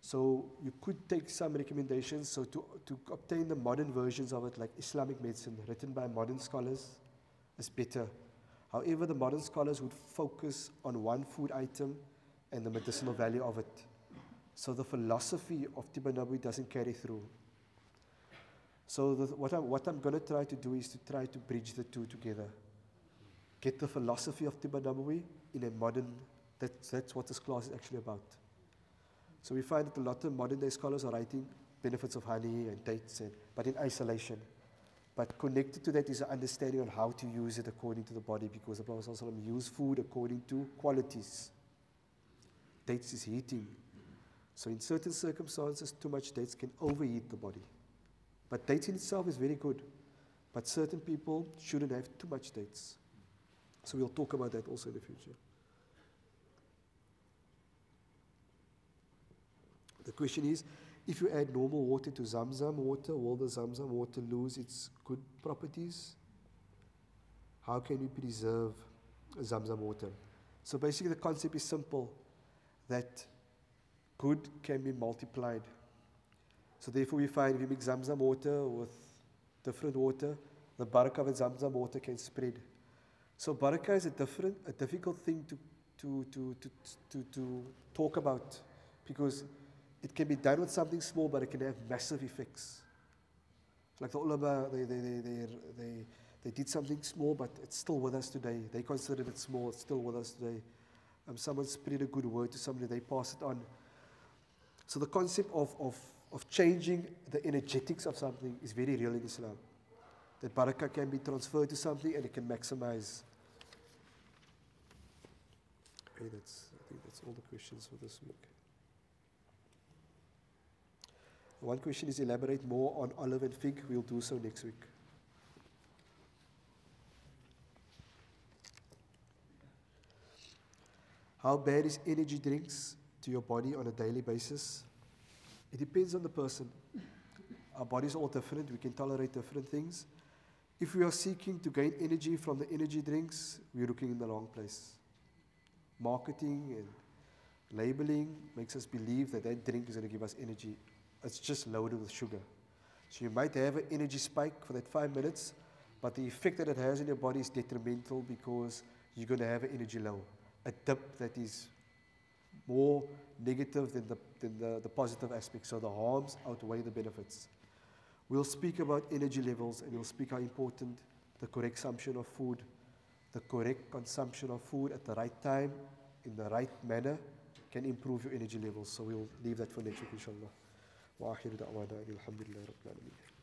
So you could take some recommendations. So to, to obtain the modern versions of it, like Islamic medicine, written by modern scholars, is better. However, the modern scholars would focus on one food item and the medicinal value of it. So the philosophy of Tibba Nabawi doesn't carry through. So the, what I'm, what I'm going to try to do is to try to bridge the two together. Get the philosophy of Tibba Nabawi in a modern, that, that's what this class is actually about. So we find that a lot of modern day scholars are writing benefits of honey and dates, and, but in isolation. But connected to that is an understanding on how to use it according to the body because the Prophet used food according to qualities. Dates is heating. So in certain circumstances, too much dates can overheat the body. But dates in itself is very good. But certain people shouldn't have too much dates. So we'll talk about that also in the future. The question is, if you add normal water to Zamzam water, will the Zamzam water lose its good properties? How can we preserve Zamzam water? So basically the concept is simple that good can be multiplied. So therefore we find if you mix Zamzam water with different water, the barakah of Zamzam water can spread. So barakah is a different, a difficult thing to, to, to, to, to, to talk about because it can be done with something small, but it can have massive effects. Like the ulama, they, they, they, they, they, they did something small, but it's still with us today. They considered it small, it's still with us today um, someone spread a good word to somebody, they pass it on. So the concept of, of, of changing the energetics of something is very real in Islam. That barakah can be transferred to something and it can maximize. Okay, that's, I think that's all the questions for this week. One question is elaborate more on olive and fig. We'll do so next week. How bad is energy drinks to your body on a daily basis? It depends on the person. Our bodies are all different. We can tolerate different things. If we are seeking to gain energy from the energy drinks, we're looking in the wrong place. Marketing and labeling makes us believe that that drink is going to give us energy. It's just loaded with sugar. So you might have an energy spike for that five minutes, but the effect that it has in your body is detrimental because you're going to have an energy low a dip that is more negative than the, than the, the positive aspects. So the harms outweigh the benefits. We'll speak about energy levels and we'll speak how important the correct consumption of food, the correct consumption of food at the right time, in the right manner, can improve your energy levels. So we'll leave that for next week, inshallah. وآخر دعوانا الحمد لله رب العالمين